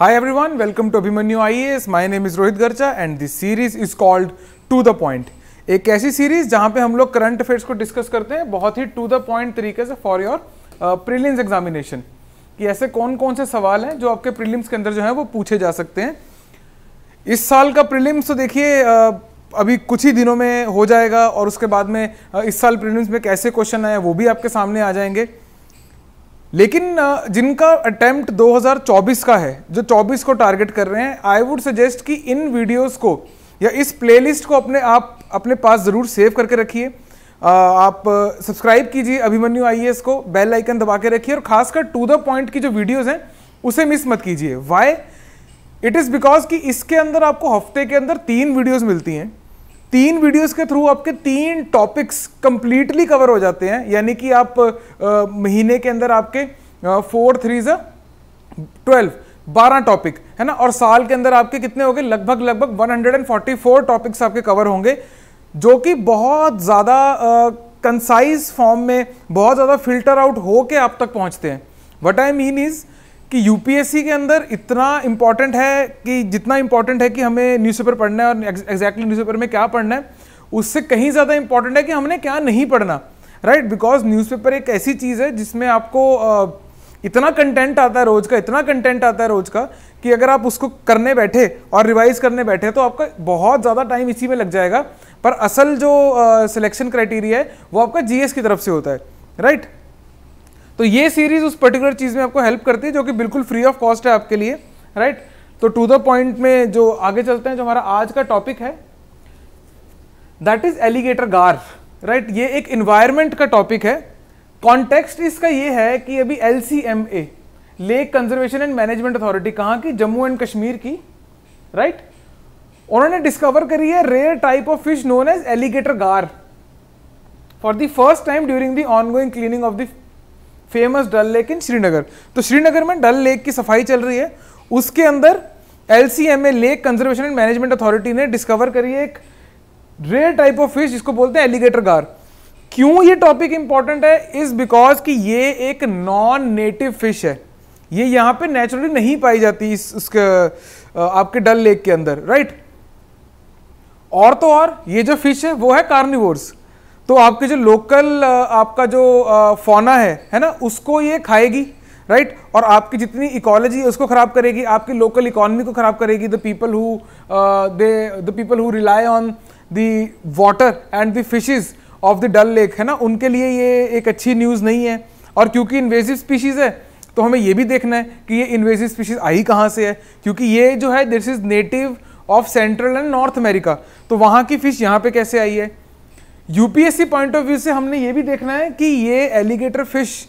Hi everyone, welcome to Abhimanyu IAS. My name is Rohit Garcha and this series is called To the Point. एक ऐसी series जहाँ पे हम लोग current affairs को discuss करते हैं बहुत ही टू द पॉइंट तरीके से फॉर योर प्रीलिम्स एग्जामिनेशन कि ऐसे कौन कौन से सवाल हैं जो आपके प्रीलिम्स के अंदर जो है वो पूछे जा सकते हैं इस साल का प्रीलिम्स तो देखिए uh, अभी कुछ ही दिनों में हो जाएगा और उसके बाद में uh, इस साल प्रीलिम्स में कैसे क्वेश्चन आए वो भी आपके सामने आ जाएँगे लेकिन जिनका अटेम्प्ट 2024 का है, जो 24 को टारगेट कर रहे हैं आई वुड सजेस्ट कि इन वीडियोस को या इस प्लेलिस्ट को अपने आप, अपने पास ज़रूर सेव करके रखिए। आप सब्सक्राइब कीजिए अभिमन्यु आई को बेल आइकन दबा के रखिए और खासकर टू द पॉइंट की जो वीडियोस हैं, उसे मिस मत कीजिए। वाई इट इज़ बिकॉज़ कि इसके अंदर आपको हफ़्ते के अंदर तीन वीडियोज़ मिलती हैं। तीन वीडियोस के थ्रू आपके तीन टॉपिक्स कंप्लीटली कवर हो जाते हैं। यानी कि आप आ, महीने के अंदर आपके फोर थ्री ज़ा ट्वेल्व बारह टॉपिक है ना? और साल के अंदर आपके कितने हो गए लगभग लगभग 144 टॉपिक्स आपके कवर होंगे जो कि बहुत ज़्यादा कंसाइज फॉर्म में बहुत ज़्यादा फ़िल्टर आउट हो के आप तक पहुँचते हैं। वट आई मीन इज़ कि यूपीएससी के अंदर इतना इंपॉर्टेंट है कि जितना इंपॉर्टेंट है कि हमें न्यूज़पेपर पढ़ना है और एग्जैक्टली न्यूज़पेपर में क्या पढ़ना है, उससे कहीं ज़्यादा इंपॉर्टेंट है कि हमने क्या नहीं पढ़ना। राइट बिकॉज़ न्यूज़पेपर एक ऐसी चीज़ है जिसमें आपको इतना कंटेंट आता है रोज का, इतना कंटेंट आता है रोज का कि अगर आप उसको करने बैठे और रिवाइज करने बैठे तो आपका बहुत ज़्यादा टाइम इसी में लग जाएगा। पर असल जो सिलेक्शन क्राइटेरिया है, वो आपका जीएस की तरफ़ से होता है। राइट तो ये सीरीज़ उस पर्टिकुलर चीज़ में आपको हेल्प करती है जो कि बिल्कुल फ्री ऑफ़ कॉस्ट है आपके लिए राइट तो टू द पॉइंट में जो आगे चलते हैं, जो हमारा आज का टॉपिक है that is alligator gar right ये एक इन्वायरमेंट का टॉपिक है। कॉन्टेक्स्ट इसका ये है कि अभी L C M A lake conservation and management authority कहाँ की? जम्मू एंड कश्मीर की राइट right? उन्होंने डिस्कवर करी है rare type of fish known as alligator gar for the first time during the ongoing cleaning of the famous Dal lake in Srinagar तो श्रीनगर में Dal lake की सफ़ाई चल रही है। उसके अंदर L C M A lake conservation and management authority ने डिस्कवर करी है एक रेयर टाइप ऑफ़ फ़िश जिसको बोलते हैं एलिगेटर गार क्यों ये टॉपिक इंपॉर्टेंट है? इज़ बिकॉज़ कि ये एक नॉन नेटिव फ़िश है। ये यहाँ पे नेचुरली नहीं पाई जाती इस, उसके आपके डल लेक के अंदर राइट और तो और, ये जो फ़िश है, वो है कार्निवोर्स तो आपके जो लोकल आपका जो फोना है है ना, उसको ये खाएगी राइट और आपकी जितनी इकोलॉजी है, उसको खराब करेगी, आपकी लोकल इकोनॉमी को खराब करेगी the people who they the people who rely on the water and the fishes of the Dal lake है ना, उनके लिए ये एक अच्छी न्यूज़ नहीं है। और क्योंकि इन्वेजिव स्पीशीज है तो हमें ये भी देखना है कि ये इन्वेजिव स्पीशीज आई कहाँ से है, क्योंकि ये जो है this is native of central and north America तो वहाँ की फ़िश यहाँ पे कैसे आई है? यूपीएससी पॉइंट ऑफ़ व्यू से हमने ये भी देखना है कि ये एलिगेटर फ़िश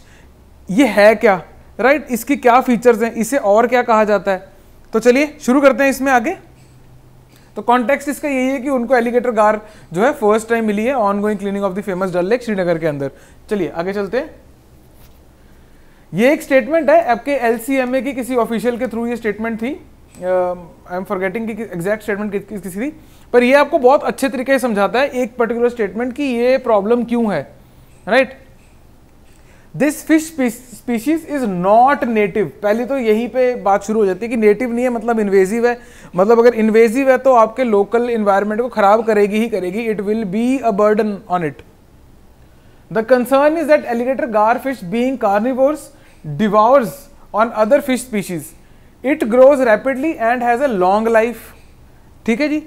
ये है क्या? Right right? इसकी क्या फीचर्स हैं? इसे और क्या कहा जाता है? तो चलिए, शुरू करते हैं इसमें आगे। तो कॉन्टेक्स्ट इसका यही है कि उनको एलिगेटर गार जो है फ़र्स्ट टाइम मिली है ongoing cleaning of the famous Dal lake Srinagar के अंदर। चलिए, आगे चलते हैं। ये एक स्टेटमेंट है, आपके एल की किसी ऑफिशियल के थ्रू ये स्टेटमेंट थी। आई एम फॉरगेटिंग की एग्जैक्ट स्टेटमेंट किसी थी पर ये आपको बहुत अच्छे तरीके से समझाता है एक पर्टिकुलर स्टेटमेंट की ये प्रॉब्लम क्यों है right this fish species is not native पहले तो यहीं पे बात शुरू हो जाती है कि नेटिव नहीं है मतलब इन्वेजिव है। मतलब अगर इन्वेजिव है तो आपके लोकल इन्वायरमेंट को खराब करेगी ही करेगी। It will be a burden on it the concern is that alligator gar fish being carnivores devours on other fish species it grows rapidly and has a long life ठीक है जी?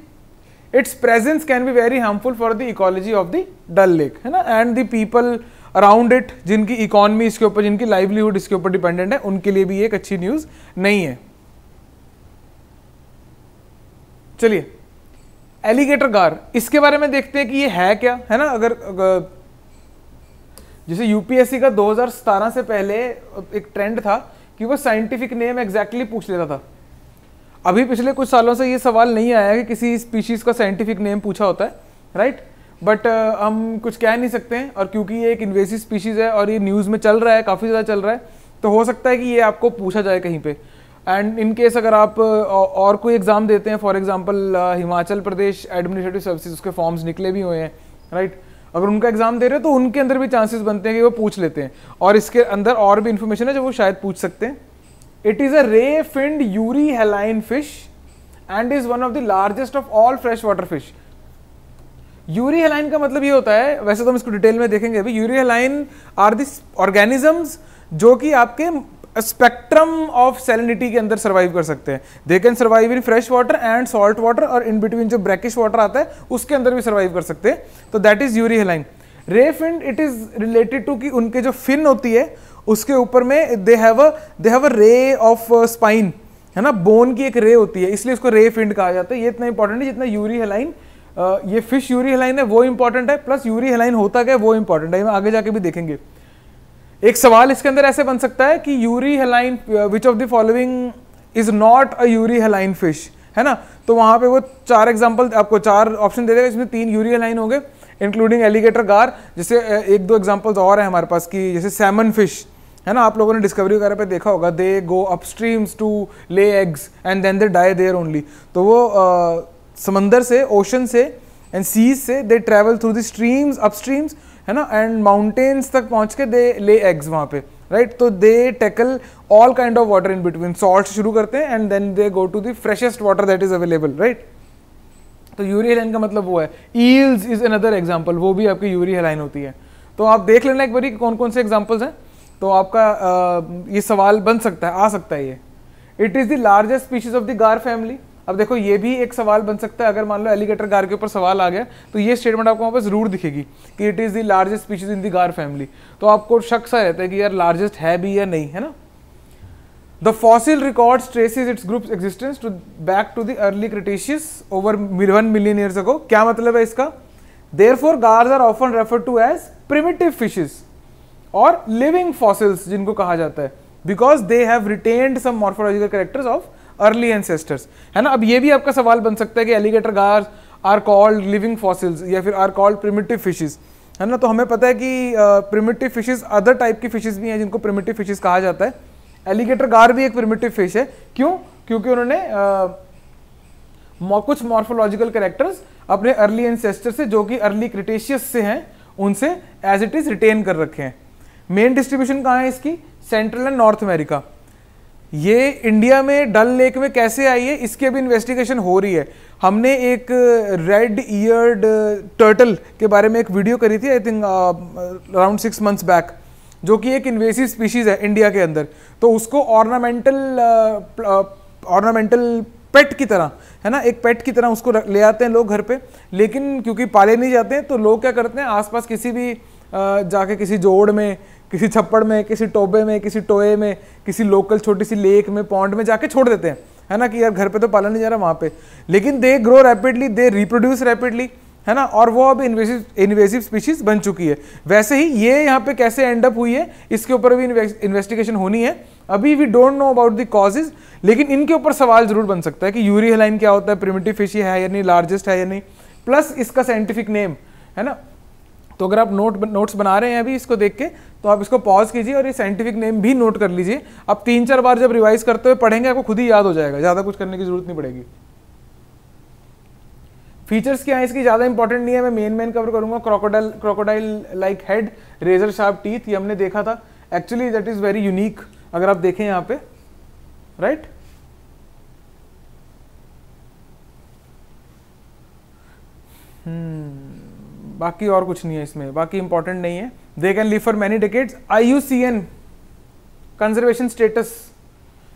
Its presence can be very harmful for the ecology of the Dal lake है ना? And the people around it जिनकी economy इसके ऊपर जिनकी livelihood इसके ऊपर डिपेंडेंट है उनके लिए भी एक अच्छी न्यूज़ नहीं है। चलिए एलिगेटर गार इसके बारे में देखते हैं कि ये है क्या है ना? अगर, अगर जैसे यूपीएससी का 2017 से पहले एक ट्रेंड था कि वो साइंटिफिक नेम एग्जैक्टली पूछ लेता था। अभी पिछले कुछ सालों से ये सवाल नहीं आया कि किसी स्पीशीज का साइंटिफिक नेम पूछा होता है राइट बट uh, हम कुछ कह नहीं सकते हैं और क्योंकि ये एक इन्वेसिव स्पीशीज है और ये न्यूज़ में चल रहा है काफ़ी ज़्यादा चल रहा है तो हो सकता है कि ये आपको पूछा जाए कहीं पे। एंड इन केस अगर आप और कोई एग्ज़ाम देते हैं for example Himachal Pradesh administrative services उसके फॉर्म्स निकले भी हुए हैं राइट अगर उनका एग्ज़ाम दे रहे हो तो उनके अंदर भी चांसेस बनते हैं कि वो पूछ लेते हैं। और इसके अंदर और भी इन्फॉर्मेशन है जो वो शायद पूछ सकते हैं। It is a ray finned euryhaline fish and is one of the largest of all fresh water fish euryhaline का मतलब ये होता है, वैसे तो हम इसको डिटेल में देखेंगे अभी euryhaline are this organisms जो कि आपके स्पेक्ट्रम ऑफ़ सेलिनिटी के अंदर सर्वाइव कर सकते हैं। They can survive in fresh water and salt water और इन बिटवीन जो ब्रैकिश वाटर आता है, उसके अंदर भी सर्वाइव कर सकते हैं। तो that is euryhaline ray fin it is related to कि उनके जो फिन होती है उसके ऊपर में they have a they have a रे ऑफ़ स्पाइन है ना? बोन की एक रे होती है, इसलिए उसको रे फिंड कहा जाता है। ये इतना इंपॉर्टेंट है जितना यूरी हेलाइन ये फ़िश यूरी हेलाइन है, वो इंपॉर्टेंट है प्लस यूरी हेलाइन होता क्या वो इंपॉर्टेंट है। आगे जाके भी देखेंगे। एक सवाल इसके अंदर ऐसे बन सकता है कि euryhaline which of the following is not a euryhaline fish है ना? तो वहाँ पे वो चार एग्जांपल आपको चार ऑप्शन दे देगा, इसमें तीन यूरी हेलाइन हो गए इंक्लूडिंग एलिगेटर गार जैसे एक दो एग्जांपल्स और है हमारे पास की, जैसे सैमन फ़िश है ना? आप लोगों ने डिस्कवरी वगैरह पे देखा होगा they go upstreams to lay eggs and then they die there only तो वो समंदर से ओशन से एंड सीज से they travel through the streams upstreams है ना? एंड माउंटेन्स तक पहुँच के दे ले एग्स वहाँ पे राइट तो they tackle all kind of water in between salt शुरू करते हैं and then they go to the freshest water that is available right तो यूरी हेलाइन का मतलब वो है। ईल्स इज़ अनदर एग्ज़ाम्पल वो भी आपकी यूरी हेलाइन होती है। तो आप देख लेना एक बारी कौन कौन से एग्जाम्पल्स हैं। तो आपका आ, ये सवाल बन सकता है आ सकता है ये। It is the largest species of the gar family अब देखो ये भी एक सवाल बन सकता है। अगर मान लो एलिगेटर गार के ऊपर सवाल आ गया तो ये स्टेटमेंट आपको वहाँ पर ज़रूर दिखेगी कि it is the largest species in the gar family तो आपको शक सा रहता है कि यार लार्जेस्ट है भी या नहीं है ना? The fossil record traces its group existence to back to the early cretaceous over one million years ago क्या मतलब है इसका? Therefore gars are often refer to as primitive fishes और लिविंग फॉसिल्स जिनको कहा जाता है because they have retained some morphological characters of early ancestors है ना? अब ये भी आपका सवाल बन सकता है कि alligator gars are called living fossils या फिर आर कॉल्ड प्रिमिटिव फिशेज है ना? तो हमें पता है कि प्रिमिटिव फिशेज अदर टाइप की फिशेज भी हैं जिनको प्रिमिटिव फिशेज कहा जाता है. एलिगेटर गार भी एक प्रिमिटिव फ़िश है. क्यों? क्योंकि उन्होंने कुछ मॉर्फोलॉजिकल करेक्टर्स अपने अर्ली एंसेस्टर से, जो कि अर्ली क्रिटेशियस से हैं, उनसे एज इट इज़ रिटेन कर रखे हैं. मेन डिस्ट्रीब्यूशन कहाँ है इसकी? सेंट्रल एंड नॉर्थ अमेरिका ये इंडिया में डल लेक में कैसे आई है? इसकी अभी इन्वेस्टिगेशन हो रही है. हमने एक रेड ईयर्ड टर्टल के बारे में एक वीडियो करी थी I think around six months back जो कि एक इन्वेसिव स्पीशीज है इंडिया के अंदर. तो उसको ऑर्नामेंटल ऑर्नामेंटल पेट की तरह है ना? एक पेट की तरह उसको ले आते हैं लोग घर पे. लेकिन क्योंकि पाले नहीं जाते हैं तो लोग क्या करते हैं? आसपास किसी भी uh, जाके किसी जोड़ में किसी छप्पड़ में, किसी टोबे में, किसी टोए में, किसी लोकल छोटी सी लेक में पॉन्ड में जाके छोड़ देते हैं। है ना कि यार घर पे तो पाला नहीं जा रहा वहाँ पे। लेकिन they grow rapidly they reproduce rapidly है ना? और वो अब इन्वेसिव इन्वेसिव स्पीशीज बन चुकी है। वैसे ही ये यहाँ पे कैसे एंड अप हुई है, इसके ऊपर भी इन्वेस्टिगेशन होनी है। अभी we don't know about the causes लेकिन इनके ऊपर सवाल ज़रूर बन सकता है कि यूरी क्या होता है प्रिमेटिव फ़िश है या नहीं लार्जेस्ट है या नहीं। प्लस इसका साइंटिफिक नेम है ना? तो अगर आप नोट नोट्स बना रहे हैं अभी इसको देख के तो आप इसको पॉज कीजिए और ये साइंटिफिक नेम भी नोट कर लीजिए। आप तीन चार बार जब रिवाइज करते हुए पढ़ेंगे, आपको खुद ही याद हो जाएगा, ज़्यादा कुछ करने की ज़रूरत नहीं पड़ेगी। फीचर्स क्या है? इसकी ज़्यादा इंपॉर्टेंट नहीं है, मैं मेन मेन कवर करूँगा। Crocodile crocodile like head razor sharp teeth ये हमने देखा था। Actually that is very unique अगर आप देखें यहाँ पे राइट right? hmm. बाकी और कुछ नहीं है इसमें, बाकी इंपॉर्टेंट नहीं है। They can live for many decades I U C N conservation status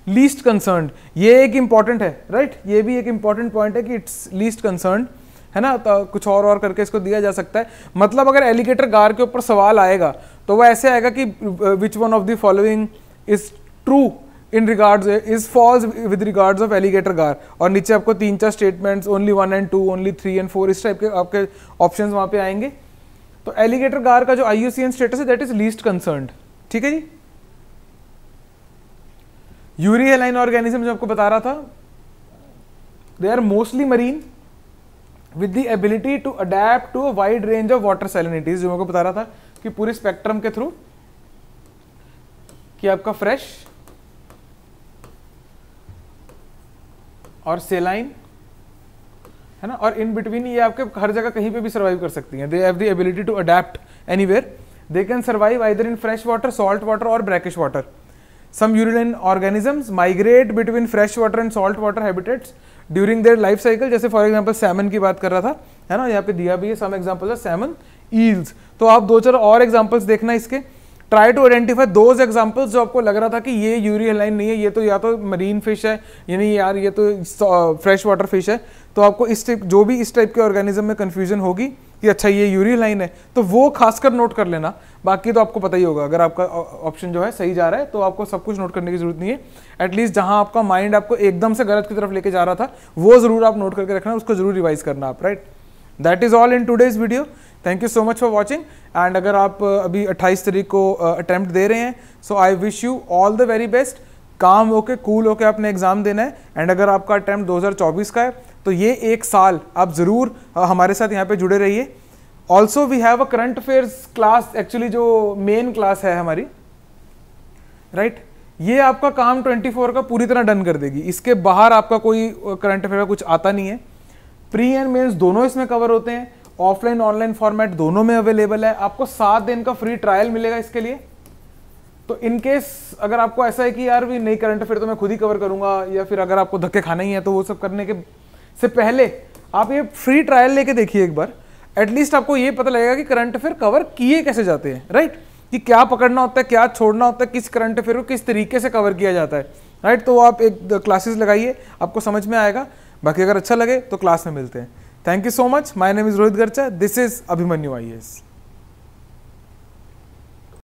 least concern ये एक इंपॉर्टेंट है राइट right? ये भी एक इंपॉर्टेंट पॉइंट है कि इट्स लीस्ट कंसर्न है ना? तो कुछ और और करके इसको दिया जा सकता है। मतलब अगर एलिगेटर गार के ऊपर सवाल आएगा तो वो ऐसे आएगा कि which one of the following is true in regards is false with regards of alligator gar और नीचे आपको तीन चार statements only one and two only three and four इस टाइप के आपके ऑप्शन वहाँ पे आएँगे। तो एलिगेटर गार का जो आईयूसीएन स्टेटस है दैट इज़ लीस्ट कंसर्न ठीक है जी? यूरी ऑर्गेनिज्म जो आपको बता रहा था they are mostly marine with the ability to adapt to a wide range of water salinities जो मैं बता रहा था कि पूरे स्पेक्ट्रम के थ्रू कि आपका फ्रेश और सेलाइन है ना? और इन बिटवीन ये आपके हर जगह कहीं पे भी सर्वाइव कर सकती हैं। They have the ability to adapt anywhere they can survive either in fresh water salt water और brackish water some urinine organisms migrate between fresh water and salt water habitats during their life cycle जैसे for example salmon की बात कर रहा था, है ना? यहाँ पे दिया भी है सम एग्ज़ाम्पल सैमन ईल्स तो आप दो चार और एग्जाम्पल्स देखना इसके। Try to identify those examples जो आपको लग रहा था कि ये यूरी लाइन नहीं है, ये तो या तो मरीन फ़िश है, यानी यार ये तो फ्रेश वाटर फ़िश है। तो आपको इस टाइप जो भी इस टाइप के ऑर्गेनिज्म में कन्फ्यूज़न होगी कि अच्छा ये यूरी लाइन है तो वो खासकर नोट कर लेना। बाकी तो आपको पता ही होगा, अगर आपका ऑप्शन जो है सही जा रहा है तो आपको सब कुछ नोट करने की ज़रूरत नहीं है। एटलीस्ट जहाँ आपका माइंड आपको एकदम से गलत की तरफ़ लेके जा रहा था, वो ज़रूर आप नोट करके रखना, उसको ज़रूर रिवाइज करना आप right that is all in today's video thank you so much for watching and अगर आप अभी 28 तारीख को अटैम्प्ट दे रहे हैं so I wish you all the very best काम होके कूल होके आपने एग्ज़ाम देना है. एंड अगर आपका अटेम्प्ट 2024 का है तो ये एक साल आप ज़रूर हमारे साथ यहाँ पे जुड़े रहिए. Also we have a current affairs class actually जो मेन क्लास है हमारी. Right right? ये आपका काम 24 का पूरी तरह डन कर देगी. इसके बाहर आपका कोई करंट अफेयर का कुछ आता नहीं है. प्री एंड मेन्स दोनों इसमें कवर होते हैं. ऑफलाइन, ऑनलाइन फॉर्मेट दोनों में अवेलेबल है। आपको सात दिन का फ्री ट्रायल मिलेगा इसके लिए। तो इन केस अगर आपको ऐसा है कि यार भी नहीं करंट अफेयर तो मैं खुद ही कवर करूँगा, या फिर अगर आपको धक्के खाना ही है तो वो सब करने के से पहले आप ये फ्री ट्रायल लेके देखिए एक बार। एटलीस्ट आपको ये पता लगेगा कि करंट अफेयर कवर किए कैसे जाते हैं राइट कि क्या पकड़ना होता है, क्या छोड़ना होता है, किस करंट अफेयर को किस तरीके से कवर किया जाता है राइट तो आप एक क्लासेस लगाइए, आपको समझ में आएगा। बाकी अगर अच्छा लगे तो क्लास में मिलते हैं। Thank you so much. My name is Rohit Garcha. This is Abhimanyu IAS.